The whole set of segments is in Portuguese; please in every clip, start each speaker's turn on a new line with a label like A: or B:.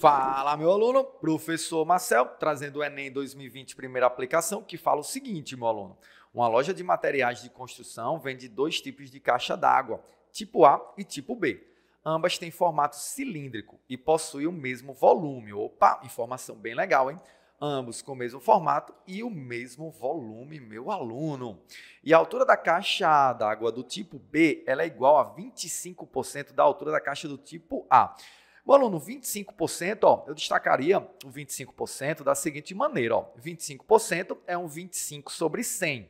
A: Fala, meu aluno, professor Marcel, trazendo o Enem 2020 primeira aplicação, que fala o seguinte, meu aluno. Uma loja de materiais de construção vende dois tipos de caixa d'água, tipo A e tipo B. Ambas têm formato cilíndrico e possuem o mesmo volume. Opa, informação bem legal, hein? Ambos com o mesmo formato e o mesmo volume, meu aluno. E a altura da caixa d'água do tipo B ela é igual a 25% da altura da caixa do tipo A. O aluno 25%, ó, eu destacaria o 25% da seguinte maneira, ó, 25% é um 25 sobre 100.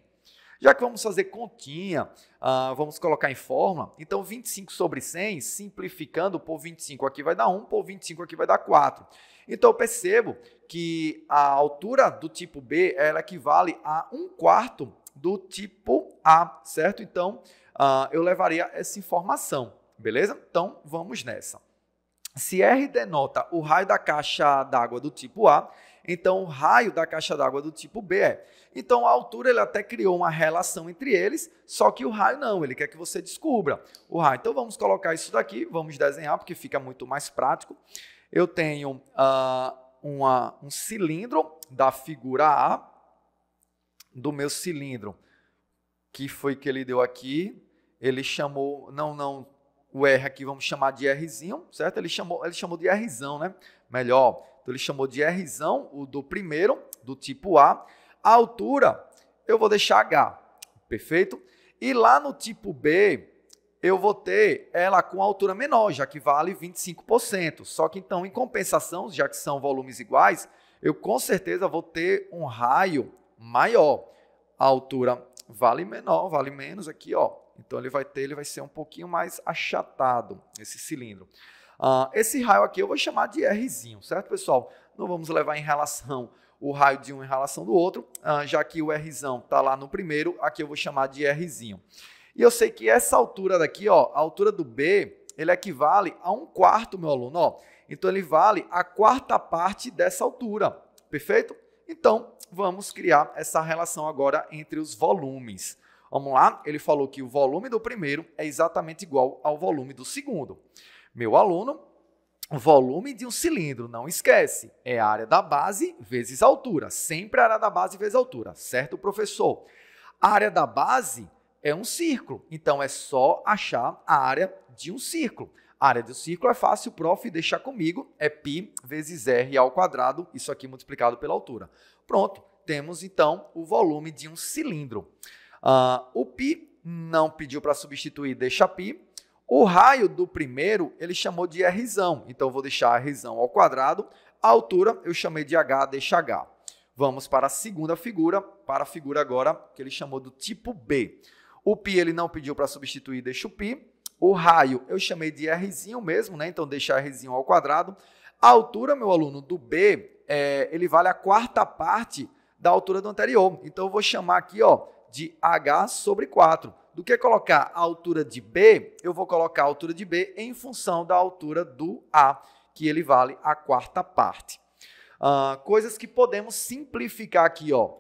A: Já que vamos fazer continha, uh, vamos colocar em fórmula, então 25 sobre 100, simplificando por 25 aqui vai dar 1, por 25 aqui vai dar 4. Então eu percebo que a altura do tipo B ela equivale a 1 quarto do tipo A, certo? Então uh, eu levaria essa informação, beleza? Então vamos nessa. Se R denota o raio da caixa d'água do tipo A, então o raio da caixa d'água do tipo B é. Então a altura ele até criou uma relação entre eles, só que o raio não, ele quer que você descubra o raio. Então vamos colocar isso daqui, vamos desenhar porque fica muito mais prático. Eu tenho uh, uma, um cilindro da figura A, do meu cilindro, que foi que ele deu aqui. Ele chamou, não, não, o R aqui vamos chamar de Rzinho, certo? Ele chamou, ele chamou de Rzão, né? Melhor. Então ele chamou de Rzão, o do primeiro, do tipo A. A altura eu vou deixar H, perfeito? E lá no tipo B, eu vou ter ela com altura menor, já que vale 25%. Só que então, em compensação, já que são volumes iguais, eu com certeza vou ter um raio maior. A altura vale menor, vale menos aqui, ó. Então ele vai ter, ele vai ser um pouquinho mais achatado, esse cilindro. Uh, esse raio aqui eu vou chamar de Rzinho, certo, pessoal? Não vamos levar em relação o raio de um em relação do outro, uh, já que o Rzão está lá no primeiro, aqui eu vou chamar de Rzinho. E eu sei que essa altura daqui, ó, a altura do B, ele equivale a um quarto, meu aluno. Ó. Então ele vale a quarta parte dessa altura, perfeito? Então vamos criar essa relação agora entre os volumes. Vamos lá? Ele falou que o volume do primeiro é exatamente igual ao volume do segundo. Meu aluno, volume de um cilindro, não esquece, é a área da base vezes altura. Sempre a área da base vezes altura, certo, professor? A área da base é um círculo, então é só achar a área de um círculo. A área do círculo é fácil, prof, deixar comigo, é π vezes r ao quadrado, isso aqui multiplicado pela altura. Pronto, temos então o volume de um cilindro. Uh, o π não pediu para substituir, deixa π. O raio do primeiro ele chamou de Rzão, então eu vou deixar Rzão ao quadrado. A altura eu chamei de h, deixa h. Vamos para a segunda figura, para a figura agora que ele chamou do tipo B. O π ele não pediu para substituir, deixa o π. O raio eu chamei de Rzinho mesmo, né? Então deixar Rzinho ao quadrado. A altura, meu aluno, do B, é, ele vale a quarta parte da altura do anterior. Então eu vou chamar aqui, ó, de H sobre 4. Do que colocar a altura de B, eu vou colocar a altura de B em função da altura do A, que ele vale a quarta parte. Uh, coisas que podemos simplificar aqui, ó.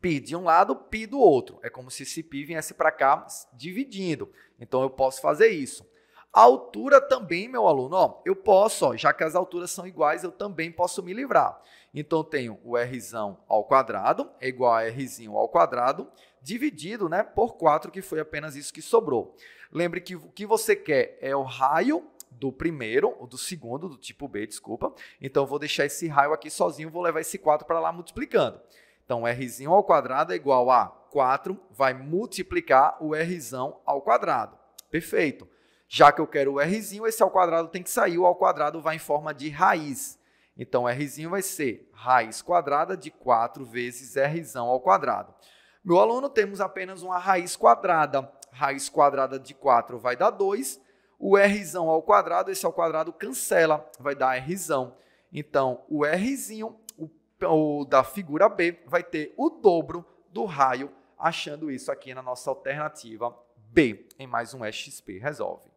A: Pi de um lado, pi do outro. É como se esse pi viesse para cá dividindo. Então eu posso fazer isso. A altura também, meu aluno, ó, eu posso, ó, já que as alturas são iguais, eu também posso me livrar. Então, eu tenho o Rzão ao quadrado é igual a Rzinho ao quadrado, dividido né, por 4, que foi apenas isso que sobrou. Lembre que o que você quer é o raio do primeiro, ou do segundo, do tipo B, desculpa. Então, eu vou deixar esse raio aqui sozinho, vou levar esse 4 para lá multiplicando. Então, Rzinho ao quadrado é igual a 4, vai multiplicar o Rzão ao quadrado. Perfeito. Já que eu quero o Rzinho, esse ao quadrado tem que sair, o ao quadrado vai em forma de raiz. Então, Rzinho vai ser raiz quadrada de 4 vezes Rzão ao quadrado. Meu aluno, temos apenas uma raiz quadrada. Raiz quadrada de 4 vai dar 2. O Rzão ao quadrado, esse ao quadrado cancela, vai dar Rzão. Então, o Rzinho o, o da figura B vai ter o dobro do raio, achando isso aqui na nossa alternativa B, em mais um XP. Resolve.